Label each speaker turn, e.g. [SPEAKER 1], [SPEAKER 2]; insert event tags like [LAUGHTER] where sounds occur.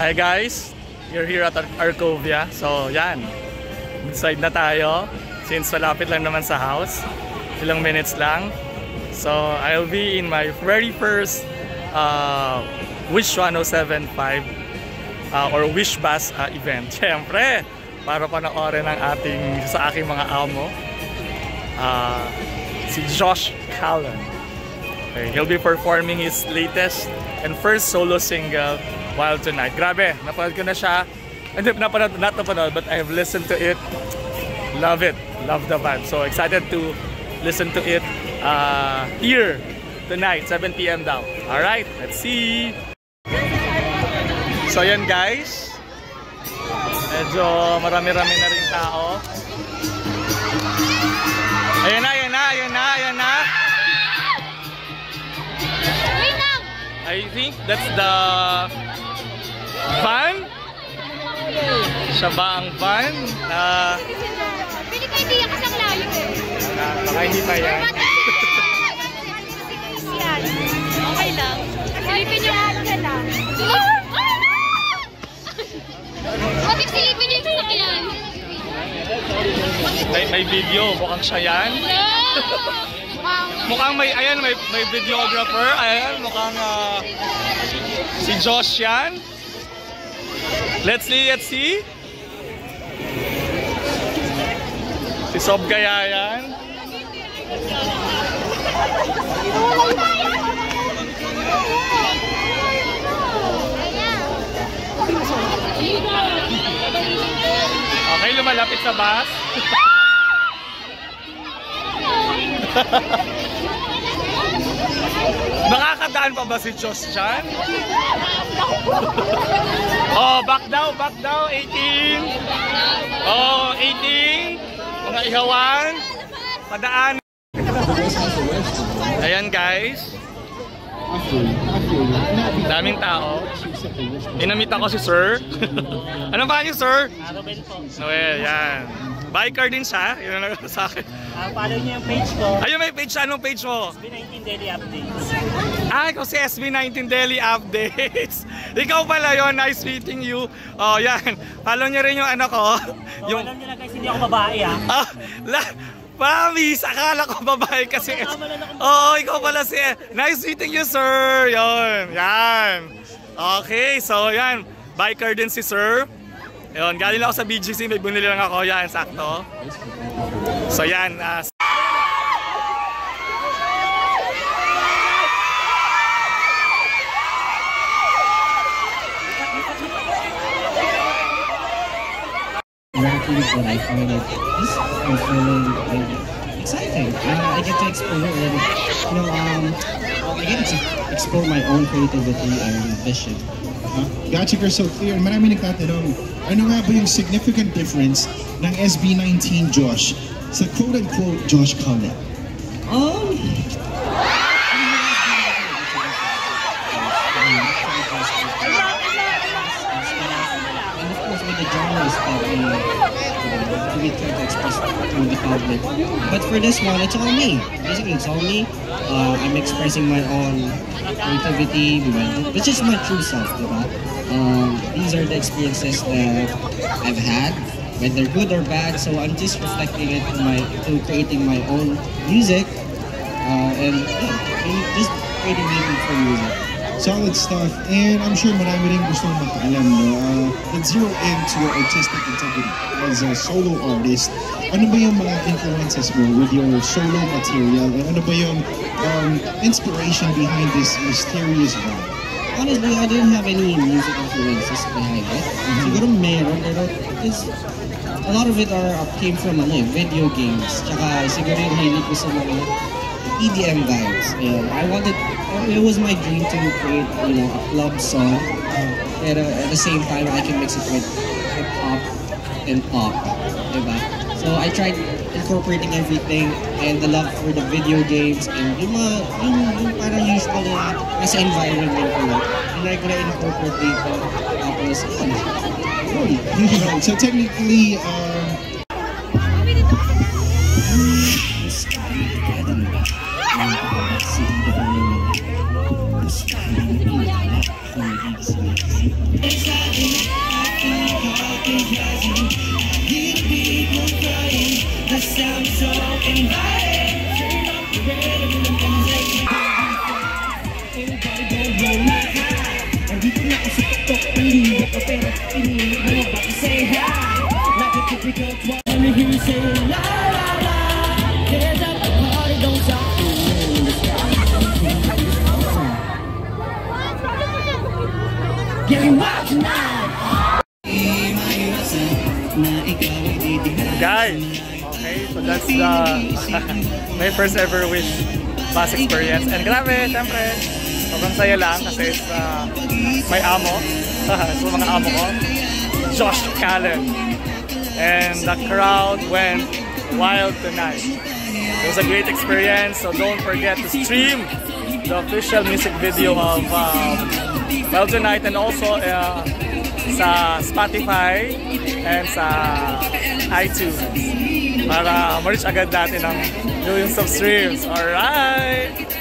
[SPEAKER 1] Hi guys, you're here at Ar- Arcovia. So yan, inside na tayo. Since malapit lang naman sa house, ilang minutes lang. So I'll be in my very first uh, Wish 1075 uh, or Wish Bus uh, event. [LAUGHS] Siyempre, para panoorin ang ating sa aking mga amo, uh, si Josh Callan. Okay, he'll be performing his latest and first solo single, Wild Tonight. Grabe, napanood ko na siya. Hindi, napanood, not napanood, but I have listened to it. Love it. Love the vibe. So excited to listen to it uh, here tonight, 7 p.m. daw. Alright, let's see. So yan guys. Medyo marami-rami na rin tao. Ayan na, I think that's the van. Siya ba ang van? Na
[SPEAKER 2] Pwede kayo hindi kasi ang layo eh.
[SPEAKER 1] baka hindi pa yan.
[SPEAKER 2] Yan. Okay lang. Silipin niyo ka lang. If silipin yung sasakyan?
[SPEAKER 1] May, may video, mukhang siya yan.
[SPEAKER 2] Mukhang
[SPEAKER 1] Mukhang may, ayan, may, may videographer. Ayan, mukhang ah, si Josh yan. Let's see, let's see. Si Sob kaya yan. Okay, lumalapit sa bus. [LAUGHS] [LAUGHS] Nakakadaan pa ba si Josh dyan? oh, back daw, back daw, 18. Oh, 18. Mga ihawan. Padaan. Ayan guys. Daming tao. Inamit ako si Sir. [LAUGHS] ano ba niyo, Sir? Noel, yan. Biker din siya. Yun ang sa akin.
[SPEAKER 3] Ah, follow niyo yung page ko.
[SPEAKER 1] Ayun, may page. Anong page mo?
[SPEAKER 3] B19 Daily Updates.
[SPEAKER 1] Ah, ikaw si SB19 Daily Updates. [LAUGHS] ikaw pala yon Nice meeting you. Oh, yan. Follow niyo rin yung ano ko.
[SPEAKER 3] So, alam niyo na guys, hindi ako babae ah.
[SPEAKER 1] Ah, la, Promise, akala ko babae kasi. Oo, oh, ikaw pala si... Nice meeting you, sir. Yon, yan. Okay, so yan. Biker din si sir. Yon, galing lang ako sa BGC. May bunili lang ako. Yan, sakto. So yan. ah,
[SPEAKER 4] exactly what I find it exciting. Uh, I get to explore and you know um, I get to explore my own creativity and vision.
[SPEAKER 5] Got you crystal clear. Marami nagtatanong, ano nga ba yung significant difference ng SB19 Josh sa quote-unquote Josh Cullen?
[SPEAKER 4] Um. The public. But for this one, it's all me. Basically, it's all me. Uh, I'm expressing my own creativity, which is my true self, diba? Um, these are the experiences that I've had, whether good or bad. So I'm just reflecting it to my to creating my own music, uh, and yeah, just creating meaningful music.
[SPEAKER 5] Solid stuff. And I'm sure marami rin gusto makaalam, no? Uh, nag-zero in to your artistic integrity as a solo artist. Ano ba yung mga influences mo with your solo material? And ano ba yung um, inspiration behind this mysterious vibe?
[SPEAKER 4] Honestly, I didn't have any music influences behind it. Siguro meron, pero a lot of it are came from ano, eh, video games. Tsaka siguro yung hilig ko sa mga EDM vibes. And I wanted, it was my dream to create, you know, a club song. Pero at the same time, I can mix it with hip hop and pop. Diba? So I tried incorporating everything and the love for the video games and yung mga, yung, yung parang usual na nasa environment ko lang. Like ko na incorporate dito. Tapos. Yun. [LAUGHS] [LAUGHS]
[SPEAKER 5] So technically, um,
[SPEAKER 1] Guys, okay, so that's the uh, [LAUGHS] my first ever wish bus experience. And grabe, syempre, sobrang saya lang kasi it's uh, may amo. [LAUGHS] so mga amo ko, Josh Callen. And the crowd went wild tonight. It was a great experience, so don't forget to stream the official music video of um, and also uh, sa Spotify and sa iTunes para ma-reach agad natin ang millions of streams. Alright!